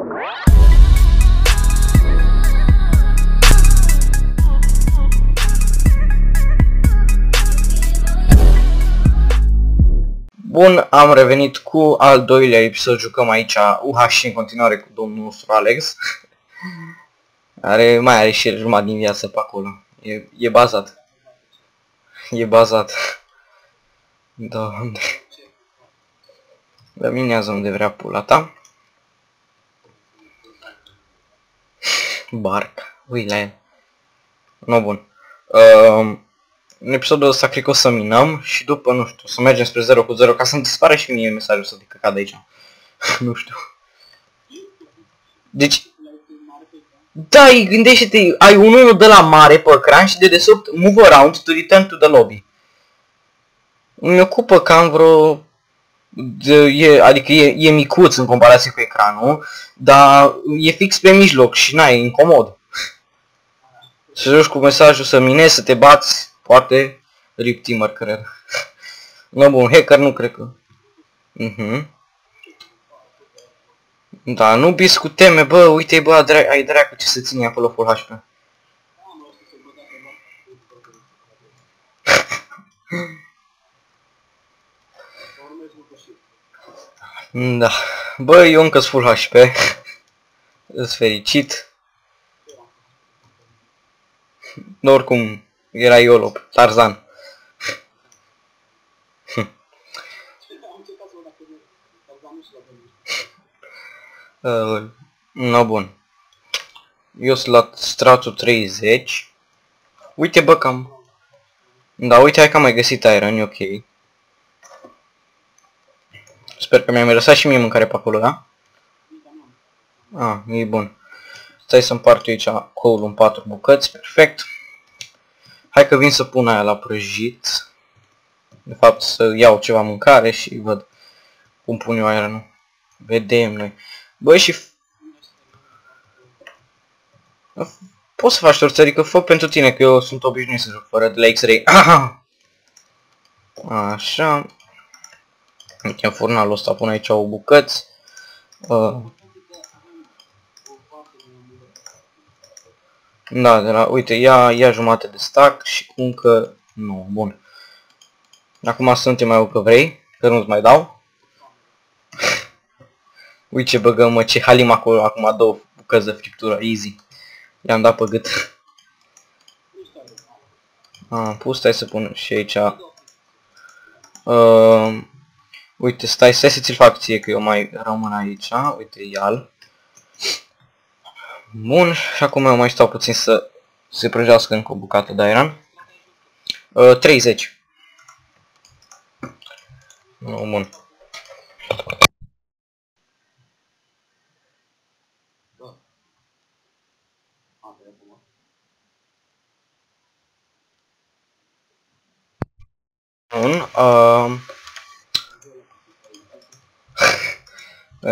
Bun, am revenit cu al doilea episod, jucăm aici UHC în continuare cu domnul nostru Alex. Are, mai are și el jumătate din viață pe acolo. E, e bazat. E bazat. Doamne. Luminează unde vrea pula ta. Barc. Ui la el. No, bun. Uh, în episodul ăsta cred că o să minăm și după, nu știu, să mergem spre 0 cu 0 ca să-mi dispare și mie mesajul să te cad aici. nu știu. Deci... Da, gândește-te, ai unul de la mare pe ecran și de desubt move around to return to the lobby. Îmi ocupă cam vreo... De, e, adică e, e micuț în comparație cu ecranul, dar e fix pe mijloc și n-ai, e incomod. Să joci cu mesajul să minezi, să te bați, Poate Rip Teamer, cred. No, bun, hacker nu cred că. Mhm. Uh -huh. Da, nu bis cu teme, bă, uite, bă, ai dracu ce se ține acolo full HP. da. Bă, eu încă full HP. Îs fericit. Oricum, era Iolo, Tarzan. uh, no, bun. Eu sunt la stratul 30. Uite bă cam... Da, uite, hai că am mai găsit iron, e ok. Sper că mi-am lăsat și mie mâncare pe acolo, da? Ah, e bun. Stai să împart eu aici coul în 4 bucăți, perfect. Hai că vin să pun aia la prăjit. De fapt să iau ceva mâncare și văd cum pun eu aia, nu? Vedem noi. Băi și... Poți să faci torțărică, fă pentru tine, că eu sunt obișnuit să joc fără de la X-Ray. Așa. În furnalul ăsta pun aici o bucăți. Uh, Da, de la, uite, ia, ia jumate de stack și cum încă... Nu, bun. Acum suntem mai că vrei, că nu-ți mai dau. uite ce băgăm, mă, ce halim acolo, acum două bucăți de friptură, easy. I-am dat pe gât. Am pus, stai să pun și aici. Uh, uite, stai, stai să ți-l fac ție, că eu mai rămân aici. Uite, ial. Bun, și acum eu mai stau puțin să se prăjească încă o bucată de iron. Uh, 30. No, bun. Bun, uh...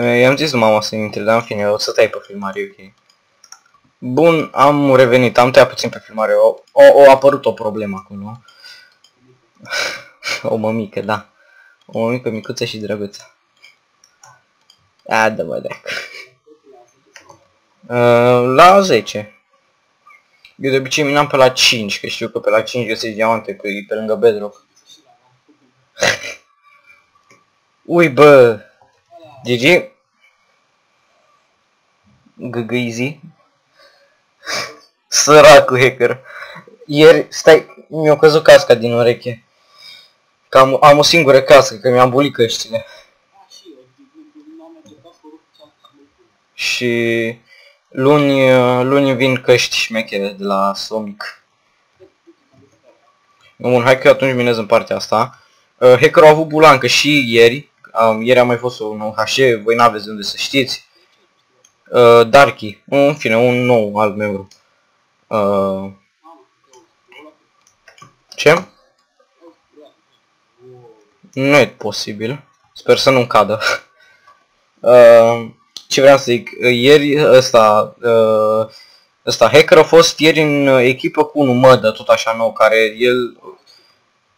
I-am zis mama să intre, dar în fine, o să tai pe filmare, ok. Bun, am revenit, am tăiat puțin pe filmare, o, o, o apărut o problemă acolo. o mămică, da. O mămică micuță și drăguță. A, da mă drac. Uh, la 10. Eu de obicei minam pe la 5, că știu că pe la 5 găsești diamante, că e pe lângă bedrock. Ui, bă! GG? GG easy. Săracul hacker. Ieri, stai, mi-a căzut casca din ureche. Că am, am o singură cască, că mi-am bulit căștile. Și luni, luni vin căști șmechere de la Somic. Bun, hai că atunci minez în partea asta. Uh, hacker a avut bulancă și ieri. Um, ieri a mai fost un HC, voi n-aveți de unde să știți. Uh, Darky, în fine, un nou alt membru. Uh, ce? Nu e posibil. Sper să nu cadă. Uh, ce vreau să zic? Ieri ăsta, uh, ăsta hacker a fost ieri în echipă cu unul mădă, tot așa nou, care el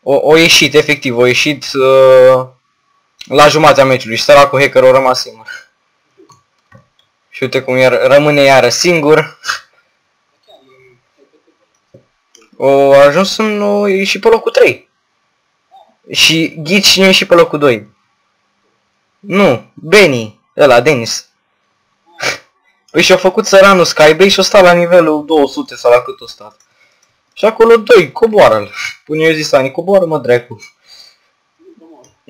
o, o ieșit, efectiv, o ieșit uh, la jumatea meciului și săracul hacker a rămas singur. Și uite cum iar, rămâne iară singur. O a ajuns în, o, e și pe locul 3. Și ghici cine e și pe locul 2. Nu, Benny, ăla, Denis. Păi și-a făcut săranul Skybase și-a stat la nivelul 200 sau la cât o stat. Și acolo, doi, coboară-l. Până eu zis, Ani, coboară-mă, dracu.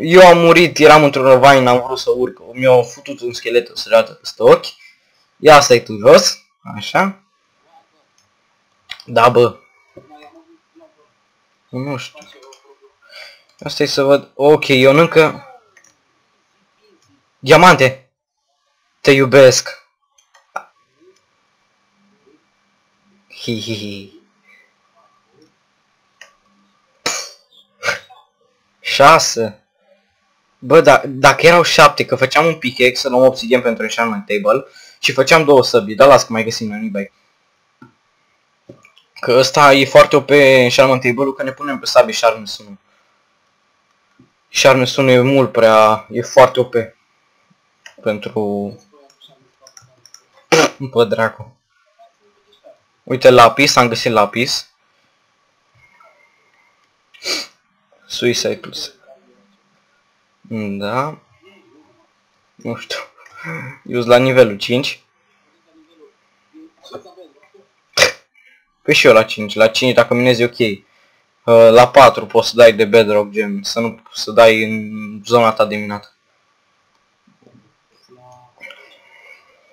Eu am murit, eram într-un răvain, am vrut să urc. Mi-a futut un schelet o sărată peste ochi. Ia stai tu jos. Așa. Da, bă. Nu știu. Asta e să văd. Ok, eu încă... Diamante! Te iubesc! Hi, hi, hi. Șase. Bă, da, dacă erau șapte, că făceam un pickaxe, să luăm obsidian pentru enchantment table și făceam două săbii, dar las că mai găsim în eBay. Că ăsta e foarte OP enchantment table că ne punem pe sabii sharpness 1. Sharpness 1 e mult prea, e foarte OP. Pentru... Bă, dracu. Uite lapis, am găsit lapis. Suicide plus. Da. Nu știu. Eu la nivelul 5. Păi și eu la 5. La 5 dacă minezi ok. Uh, la 4 poți să dai de bedrock gem. Să nu să dai în zona ta de minat.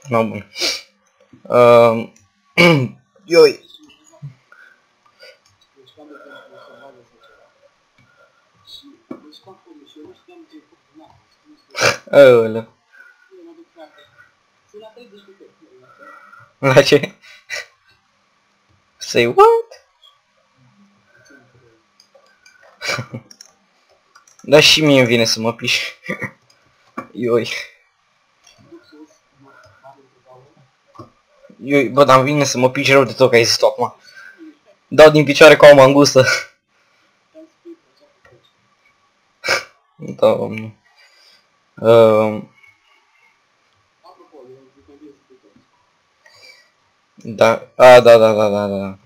No, bun. Uh, Ioi. Aoleu. La ce? Say what? da și mie îmi vine să mă piș. Ioi. Ioi, bă, dar îmi vine să mă piș rău de tot că ai zis acum. Dau din picioare ca o mangustă. Doamne. Uh, da, a, da, da, da, da, da.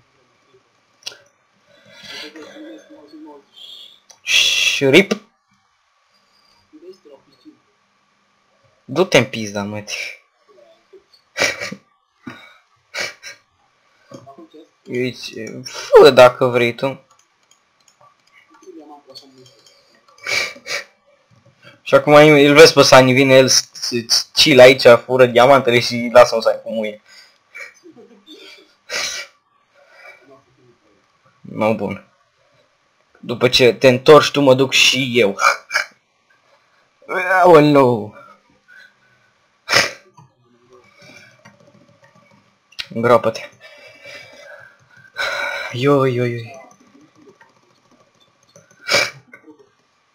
Șrip. Du-te în pizda, măti. Uite, fă dacă vrei tu. Și acum îl vezi pe Sani, vine el chill aici, fură diamantele și lasă-o să ai cu muie. No, bun. După ce te întorci tu, mă duc și eu. Aoleu. Îngropă-te. Yo, yo, yo.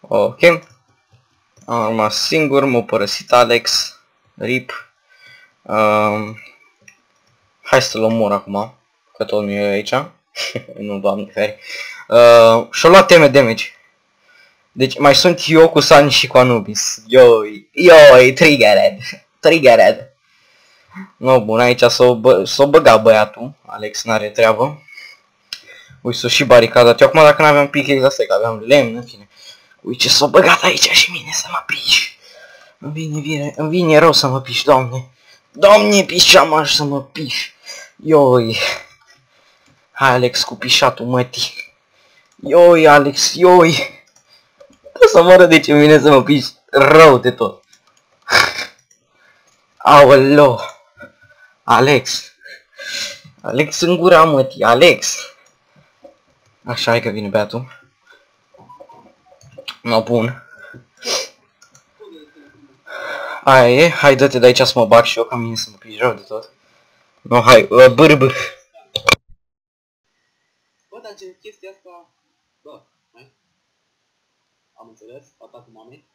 Ok. Am rămas singur, m-a părăsit Alex. RIP. Um, hai să-l omor acum. Că tot nu e aici. nu, doamne, feri. Uh, și-a luat teme damage. Deci mai sunt eu cu Sunny și cu Anubis. Yoi, yoi, triggered. Triggered. No, bun, aici s-o bă băga băiatul. Alex n-are treabă. Uite, s-o și baricadat. Eu acum dacă n-aveam pickaxe asta, că aveam lemn, în fine. Uite ce s-a băgat aici și mine să mă piși. Îmi vine, vine, îmi vine rău să mă piși, doamne. Doamne, pișeam să mă piși. Ioi. Hai, Alex, cu pișatul mătii. Ioi, Alex, ioi. O să mă de ce vine să mă piși rău de tot. Aoleo. Alex. Alex în gura mătii, Alex. Așa e că vine beatul. No, bun. Aia e, hai dă-te de aici să mă bag și eu ca mine să mă piși rău de tot. No, hai, uh, bârbă. Bă, dar gen chestia asta... Bă, hai. Am înțeles, atacul mamei.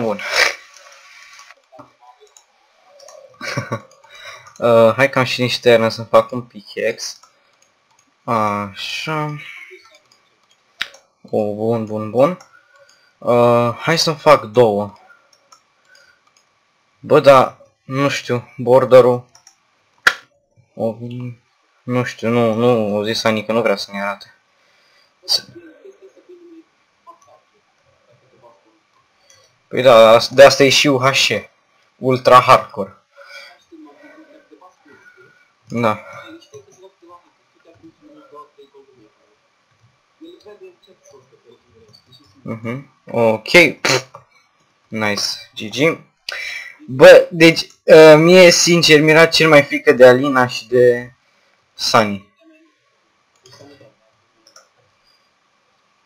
Bun. uh, hai că am și niște iarnă să fac un pickaxe. Așa. O, bun, bun, bun. Uh, hai să fac două. Bă, da, nu știu, borderul. O, nu știu, nu, nu, o zis Ani că nu vrea să ne arate. Păi da, de asta e și UHC. Ultra hardcore. Da. Mhm. Ok. Nice. GG. Bă, deci, uh, mie sincer, mi-era cel mai frică de Alina și de Sunny.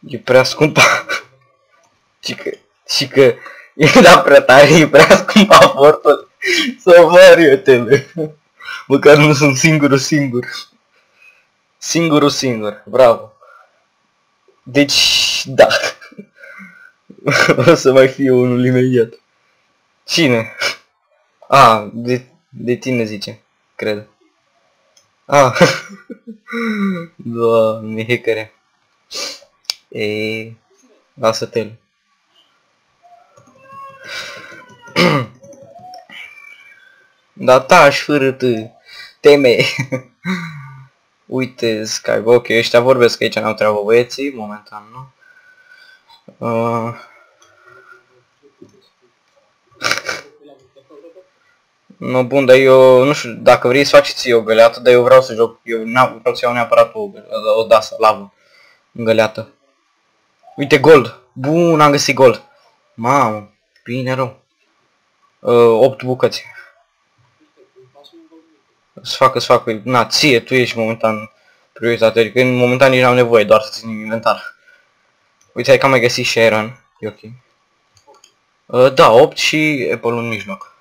E prea scumpă. și că, și că e da prea tare, e prea scump aportul să mor eu tele. Măcar nu sunt singurul singur. Singurul singur, bravo. Deci, da. o să mai fie unul imediat. Cine? A, de, de tine zice, cred. A, doamne, hackere. E, lasă-te-l. Da, tași fără tu. Teme. Uite, Sky, ok, ăștia vorbesc aici, n-au treabă băieții, momentan, nu? Uh, Nu, bun, dar eu, nu știu, dacă vrei să faci ție o găleată, dar eu vreau să joc, eu vreau să iau neapărat o, o dasă, lavă, în găleată. Uite, gold. Bun, am găsit gold. Mamă, bine rău. Uh, 8 bucăți. Să facă, să facă, na, ție, tu ești momentan prioritate, adică în momentan nici n-am nevoie, doar să țin inventar. Uite, hai că am mai găsit și Iron, e ok. Uh, da, 8 și Apple în mijloc.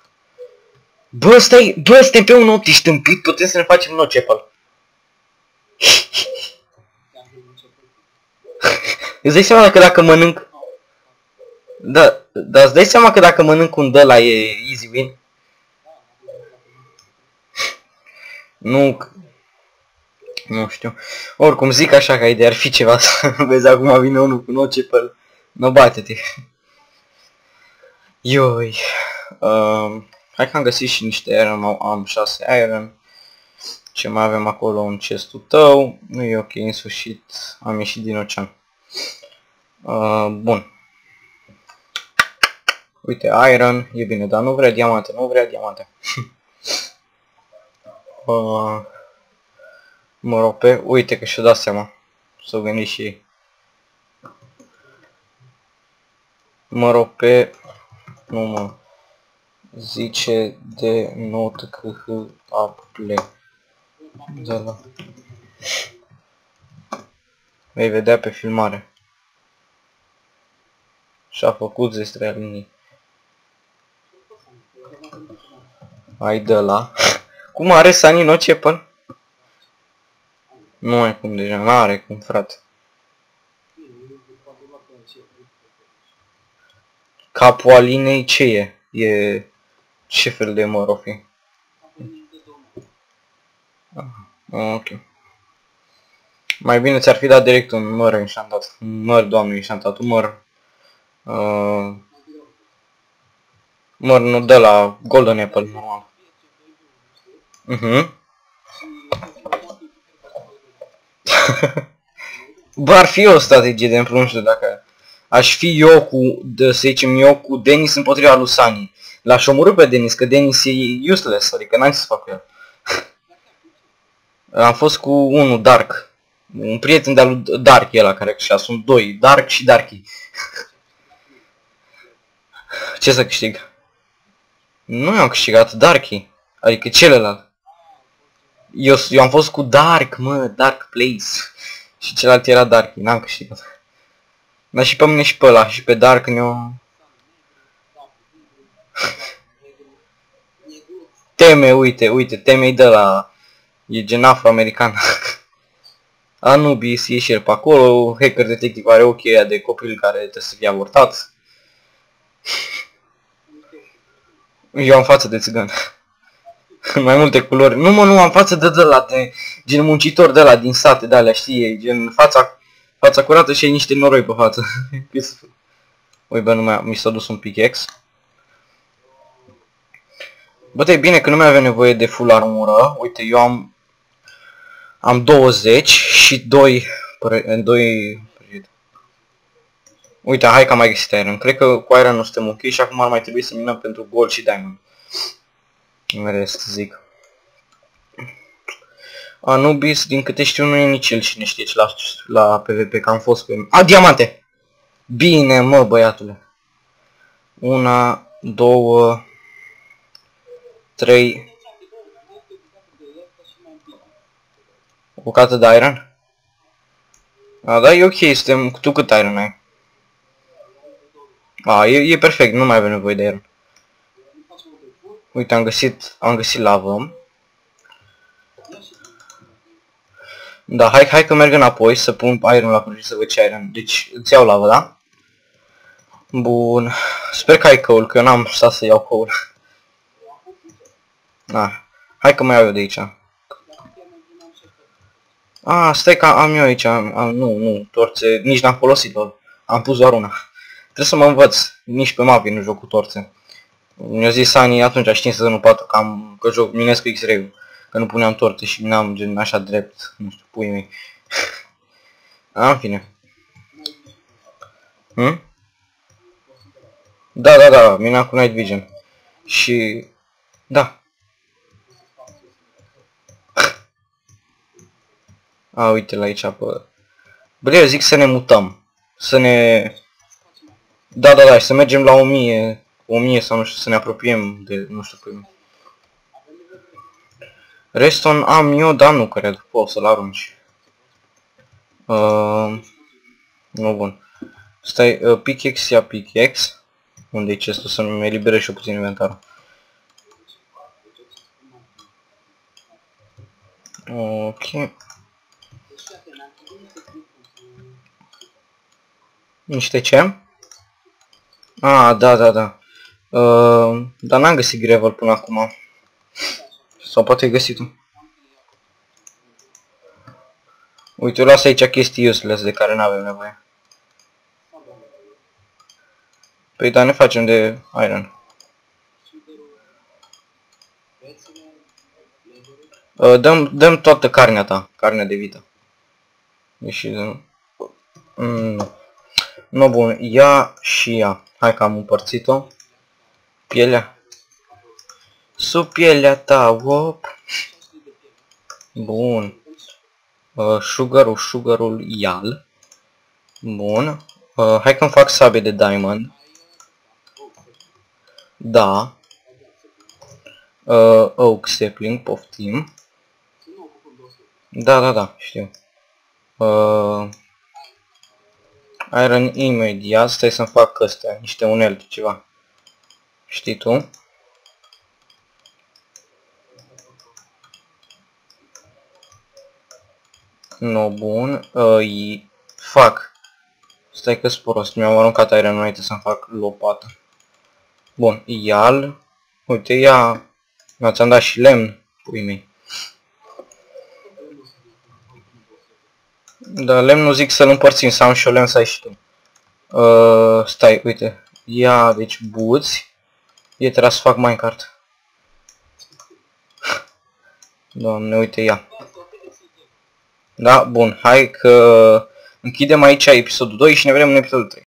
Bă, stai, bă, stai pe un 8 ești tâmpit, putem să ne facem noi cepal. Îți dai seama că dacă mănânc... Da, dar îți dai seama că dacă mănânc un de la e easy win? Nu... Nu știu. Oricum zic așa că ideea ar fi ceva să vezi acum vine unul cu no cepal. Nu bate-te. Ioi. Um, Hai că am găsit și niște iron, am 6 iron. Ce mai avem acolo în chestul tău? Nu e ok, în sfârșit am ieșit din ocean. Uh, bun. Uite, iron, e bine, dar nu vrea diamante, nu vrea diamante. uh, mă rog pe, uite că și-o dat seama. Să o gândi și ei. Mă rog pe, nu mă, zice de not KH aple de la vei vedea pe filmare și-a făcut zestrea linii ai de la cum are Sani Nocepăn? Nu mai cum deja, n-are cum frate Capul Alinei ce e? E ce fel de măr o fi? Ah, ok. Mai bine ți-ar fi dat direct un măr enșantat. Un măr, doamne, enșantat. Un măr... Uh, măr nu de la Golden Apple, normal. Mhm. Uh Bă, ar fi o strategie de exemplu, nu știu dacă aș fi eu cu, de, să zicem eu cu Denis împotriva lui Sani. L-aș omorâ pe Denis, că Denis e useless, adică n-am ce să fac cu el. Am fost cu unul, Dark. Un prieten de-al lui Dark e ăla care și sunt doi, Dark și Darky. Ce să câștig? Nu am câștigat Darky, adică celălalt. Eu, eu am fost cu Dark, mă, Dark Place. Și celălalt era Darky, n-am câștigat. Dar și pe mine și pe ăla, și pe Dark ne-o... Teme, uite, uite, teme de la... E gen afroamerican. Anubis e și el pe acolo, Hacker Detective are ochii aia de copil care trebuie să fie avortat. Eu am față de țigan. mai multe culori. Nu mă, nu am față de de la de gen muncitor de la din sate, de alea, știi, gen fața, fața curată și ai niște noroi pe față. Ui, bă, nu mai, mi s-a dus un pickaxe. Bă, e bine că nu mai avem nevoie de full armură. Uite, eu am am 20 și 2 2 Uite, hai că am mai găsit iron. Cred că cu iron nu suntem ok și acum ar mai trebui să minăm pentru gold și diamond. În rest, zic. Anubis, din câte știu, nu e nici el cine știe ce la, la PvP, că am fost pe... A, diamante! Bine, mă, băiatule. Una, două, trei... O bucată de iron? A, da, e ok, suntem... Tu cât iron ai? A, e, e perfect, nu mai avem nevoie de iron. Uite, am găsit, am găsit lavă. Da, hai, hai că merg înapoi să pun iron la curaj să văd ce iron. Deci, îți iau lavă, da? Bun. Sper că ai coal, că eu n-am stat să iau coal. Da. Hai că mai iau eu de aici. A, stai că am eu aici, am, am, nu, nu, torțe, nici n-am folosit, lor. Am pus doar una. Trebuie să mă învăț, nici pe mapi nu joc cu torțe. Mi-a zis Ani atunci, știi sezonul 4, că, am, că joc, minesc cu X-Ray, că nu puneam torte și n-am gen așa drept, nu știu, pui mei. A, în fine. Hm? Da, da, da, mina cu Night Vision. Și... Da. A, uite la aici pe... Bă, eu zic să ne mutăm. Să ne... Da, da, da, și să mergem la 1000, 1000 sau nu știu, să ne apropiem de, nu știu cum. Reston am eu, dar nu cred, poți să-l arunci. Uh, nu bun. Stai, uh, pickaxe ia pickaxe. Unde e chestul să mi eliberez și eu puțin inventarul. Ok. Niște ce? Ah, da, da, da. Uh, dar n-am găsit gravel până acum. Sau poate ai găsit tu. Uite, eu las aici chestii useless de care n-avem nevoie. Păi da, ne facem de iron. Uh, dăm, dăm toată carnea ta, carnea de vită. Deși... Mm, nu bun, ia și ia. Hai că am împărțit-o. Pielea. Sub pielea ta, op. Bun. Uh, sugarul, sugarul ial. Bun. Uh, hai că-mi fac sabie de diamond. Da. Uh, oak sapling, poftim. Da, da, da, știu. Uh, Iron imediat, stai să-mi fac astea, niște unelte, ceva. Știi tu? No, bun. Uh, fac. Stai că-s prost, mi-am aruncat iron înainte să-mi fac lopată. Bun, ial. Uite, ia... Mi-ați-am dat și lemn, pui mei. Da, lemnul zic să-l împărțim, să am și o lemn să ai și tu. Uh, stai, uite. Ia, deci, buți. E trebuie să fac minecart. Doamne, uite, ia. Da, bun, hai că închidem aici episodul 2 și ne vedem în episodul 3.